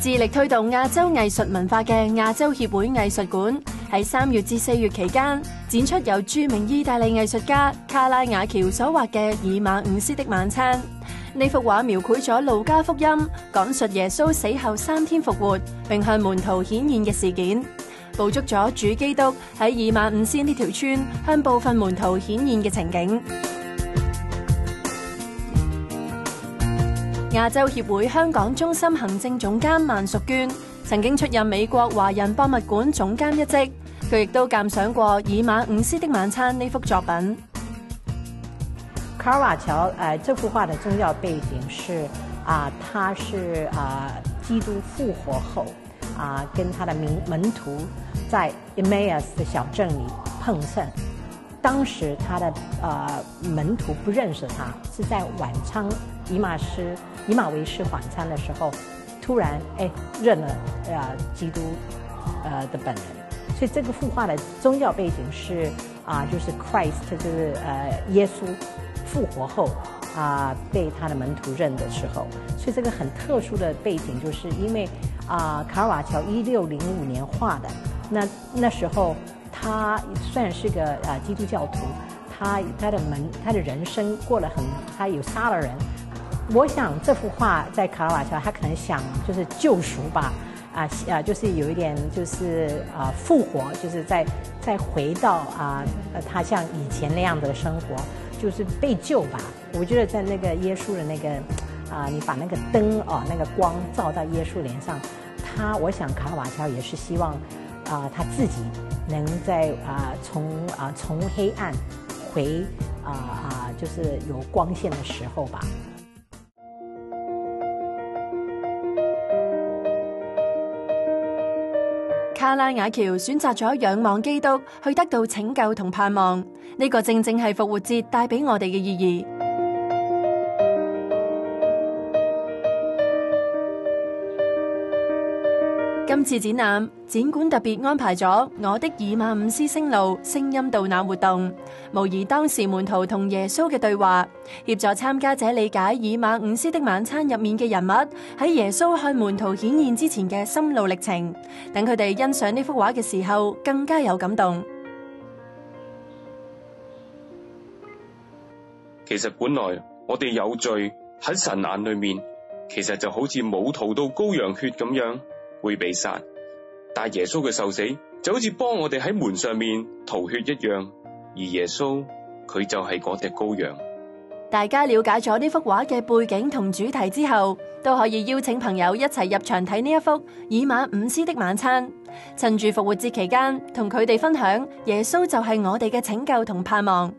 致力推动亚洲艺术文化嘅亚洲协会艺术馆喺三月至四月期间展出由著名意大利艺术家卡拉瓦乔所画嘅《尔玛五斯的晚餐》。呢幅画描绘咗路加福音讲述耶稣死后三天复活，并向门徒显现嘅事件，捕捉咗主基督喺尔玛五斯呢条村向部分门徒显现嘅情景。亚洲协会香港中心行政总监万淑娟曾经出任美国华人博物馆总监一职，佢亦都鉴赏过《以马五斯的晚餐》呢幅作品。卡拉瓦乔诶，这幅画的重要背景是啊，他是啊，基督复活后啊，跟他的名门徒在 Emeas 的小镇里碰面。当时他的呃门徒不认识他，是在晚餐以马师以马为师晚餐的时候，突然哎认了呃基督呃的本人，所以这个副画的宗教背景是啊就是 Christ 就是呃耶稣复活后啊被他的门徒认的时候，所以这个很特殊的背景，就是因为啊卡尔瓦乔一六零五年画的那那时候。他算是个呃基督教徒，他他的门他的人生过了很，他有杀了人。我想这幅画在卡拉瓦乔，他可能想就是救赎吧，啊啊就是有一点就是啊复活，就是在再回到啊他像以前那样的生活，就是被救吧。我觉得在那个耶稣的那个啊，你把那个灯哦那个光照到耶稣脸上，他我想卡拉瓦乔也是希望。啊，他自己能在啊，从啊从黑暗回啊啊，就是有光线的时候吧。卡拉瓦乔选择咗仰望基督，去得到拯救同盼望。呢个正正系复活节带俾我哋嘅意义。今次展览，展馆特别安排咗我的以马五斯星路声音导览活动，模拟当时门徒同耶稣嘅对话，协助参加者理解以马五斯的晚餐入面嘅人物喺耶稣向门徒显现之前嘅心路历程。等佢哋欣赏呢幅画嘅时候，更加有感动。其实本来我哋有罪喺神眼里面，其实就好似冇逃到羔羊血咁样。会被杀，但耶稣嘅受死就好似帮我哋喺门上面涂血一样，而耶稣佢就系嗰只羔羊。大家了解咗呢幅画嘅背景同主题之后，都可以邀请朋友一齐入场睇呢一幅《以马五斯的晚餐》，趁住复活节期间同佢哋分享耶稣就系我哋嘅拯救同盼望。